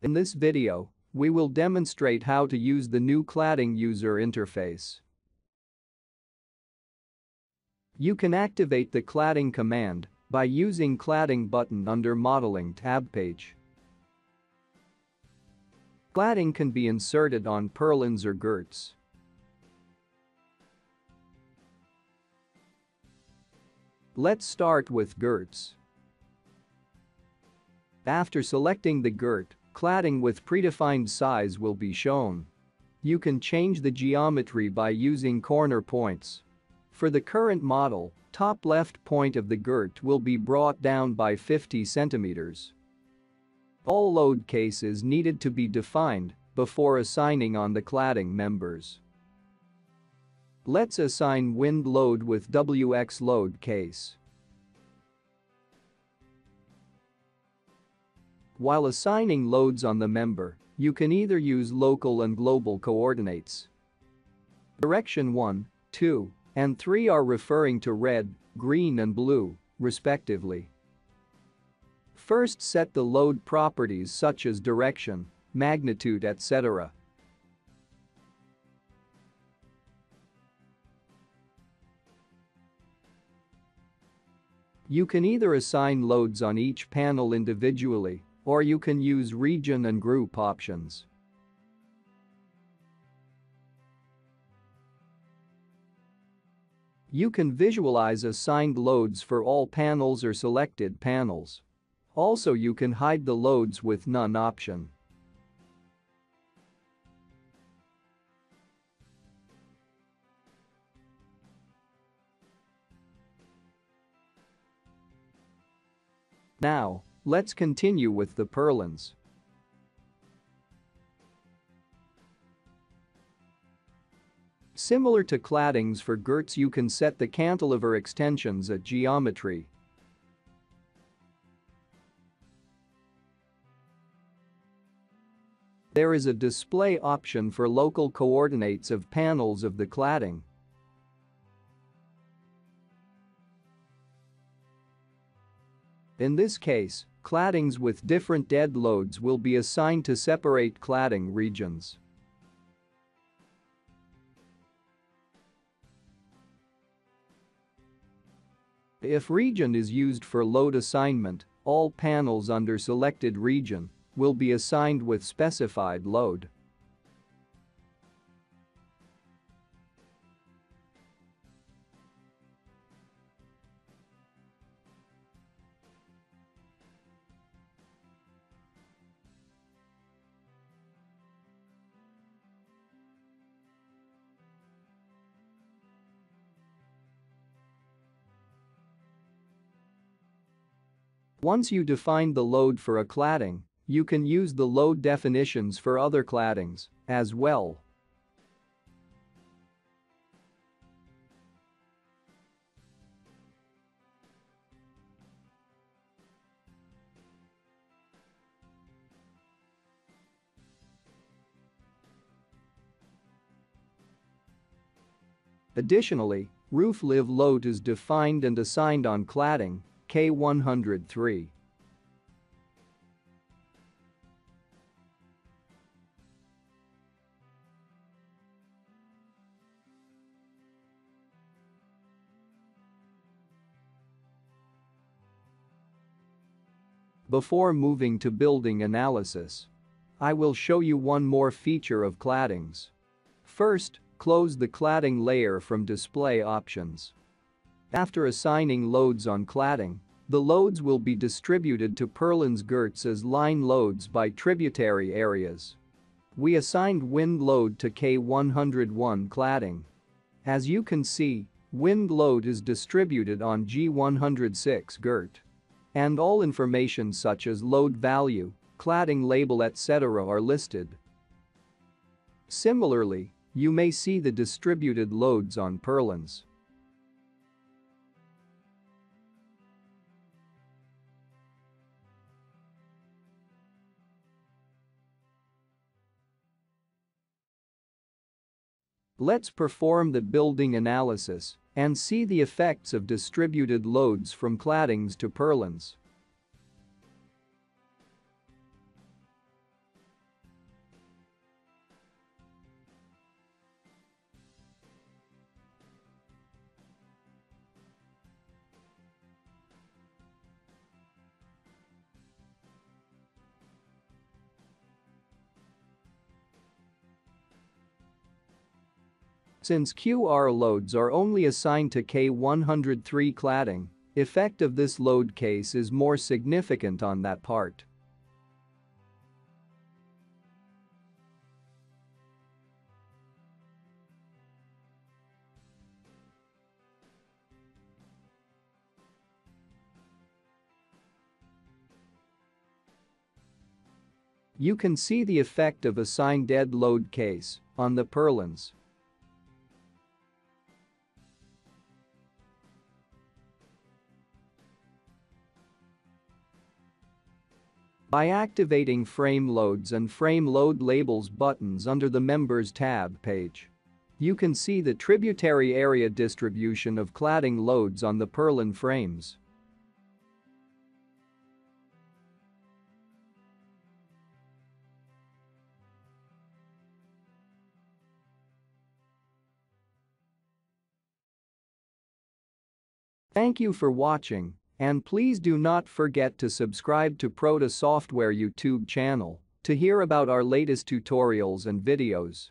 In this video, we will demonstrate how to use the new cladding user interface. You can activate the cladding command by using cladding button under modeling tab page. Cladding can be inserted on purlins or girts. Let's start with girts. After selecting the girt, cladding with predefined size will be shown. You can change the geometry by using corner points. For the current model, top left point of the girt will be brought down by 50 centimeters. All load cases needed to be defined before assigning on the cladding members. Let's assign wind load with WX load case. While assigning loads on the member, you can either use local and global coordinates. Direction 1, 2, and 3 are referring to red, green and blue, respectively. First set the load properties such as direction, magnitude etc. You can either assign loads on each panel individually or you can use region and group options. You can visualize assigned loads for all panels or selected panels. Also you can hide the loads with none option. Now, Let's continue with the purlins. Similar to claddings for girts you can set the cantilever extensions at geometry. There is a display option for local coordinates of panels of the cladding. In this case, claddings with different dead loads will be assigned to separate cladding regions. If region is used for load assignment, all panels under selected region will be assigned with specified load. Once you define the load for a cladding, you can use the load definitions for other claddings as well. Additionally, roof live load is defined and assigned on cladding K103. Before moving to building analysis, I will show you one more feature of claddings. First, close the cladding layer from display options. After assigning loads on cladding, the loads will be distributed to purlins girts as line loads by tributary areas. We assigned wind load to K101 cladding. As you can see, wind load is distributed on G106 girt. And all information such as load value, cladding label etc. are listed. Similarly, you may see the distributed loads on purlins. Let's perform the building analysis and see the effects of distributed loads from claddings to purlins. Since QR loads are only assigned to K103 cladding, effect of this load case is more significant on that part. You can see the effect of assigned dead load case on the purlins. By activating frame loads and frame load labels buttons under the members tab page. You can see the tributary area distribution of cladding loads on the purlin frames. Thank you for watching, and please do not forget to subscribe to Prota Software YouTube channel to hear about our latest tutorials and videos.